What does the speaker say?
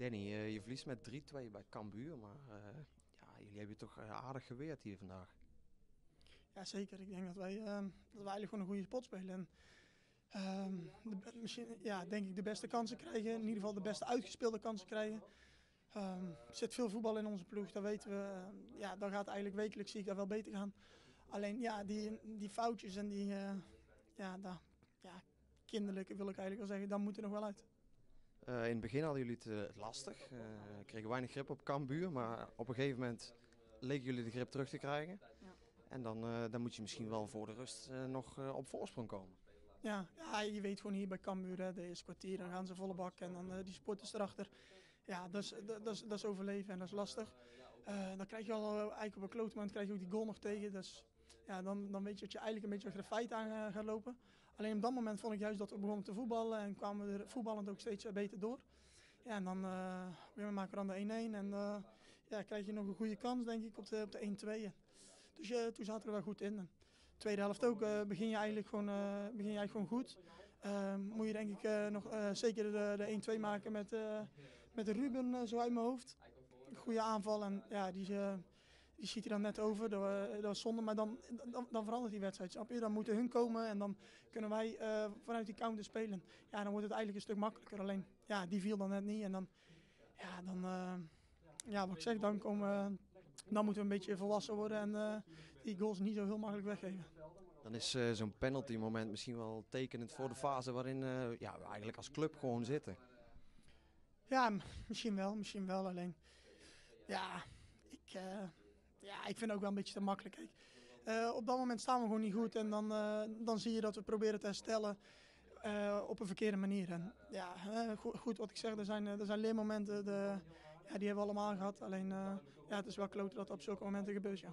Danny, eh, je verliest met 3-2 bij Cambuur, maar eh, ja, jullie hebben je toch eh, aardig geweerd hier vandaag. Ja, zeker. Ik denk dat wij, dat wij eigenlijk gewoon een goede spot spelen. En, ehm, misschien, ja, denk ik de beste kansen krijgen. In ieder geval de beste uitgespeelde kansen krijgen. Ehm, er zit veel voetbal in onze ploeg, dat weten we. Ja, dan gaat eigenlijk wekelijks zie ik dat wel beter gaan. Alleen ja, die, die foutjes en die eh, ja, ja, kinderlijke wil ik eigenlijk wel zeggen, dan moeten er nog wel uit. Eh, in het begin hadden jullie het eh, lastig, eh, kregen weinig grip op Cambuur, maar op een gegeven moment leken jullie de grip terug te krijgen. En dan, dan moet je misschien wel voor de rust nog op voorsprong komen. Ja, ja, je weet gewoon hier bij Cambuur, hè, de eerste kwartier, dan gaan ze volle bak en dan eh, die sporters erachter. Ja, dat is, dat, is, dat is overleven en dat is lastig. Dan krijg je al eigenlijk op een klote moment krijg je ook die goal nog tegen. Dus ja, dan, dan weet je dat je eigenlijk een beetje achter de aan eh, gaat lopen. Alleen op dat moment vond ik juist dat we begonnen te voetballen en kwamen we er voetballend ook steeds eh, beter door. Ja, en dan eh, weer maken we dan de 1-1 en eh, ja, krijg je nog een goede kans denk ik op de, op de 1-2. Dus eh, toen zaten we er wel goed in. En tweede helft ook begin je eigenlijk gewoon, begin je eigenlijk gewoon goed. Eh, moet je denk ik nog zeker de, de 1-2 maken met, met Ruben zo uit mijn hoofd. Goede aanval en ja, die, eh, die schiet hij dan net over. Dat, wa- dat was zonde, maar dan, dan, dan verandert die wedstrijd. Snap je? Dan moeten hun komen en dan kunnen wij eh, vanuit die counter spelen. Ja, dan wordt het eigenlijk een stuk makkelijker. Alleen, ja, die viel dan net niet. En dan, ja, dan, eh, ja, wat ik zeg, dan, komen, dan moeten we een beetje volwassen worden en eh, die goals niet zo heel makkelijk weggeven. Dan is eh, zo'n penalty moment misschien wel tekenend voor de fase waarin eh, ja, we eigenlijk als club gewoon zitten. Ja, misschien wel, misschien wel. Alleen, ja, ik, eh, ja, ik vind het ook wel een beetje te makkelijk. Eh, op dat moment staan we gewoon niet goed en dan, eh, dan zie je dat we proberen te herstellen eh, op een verkeerde manier. En ja, goed, wat ik zeg, er zijn, er zijn leermomenten, de, ja, die hebben we allemaal gehad. Alleen, ja, het is wel kloten dat dat op zulke momenten gebeurt, ja.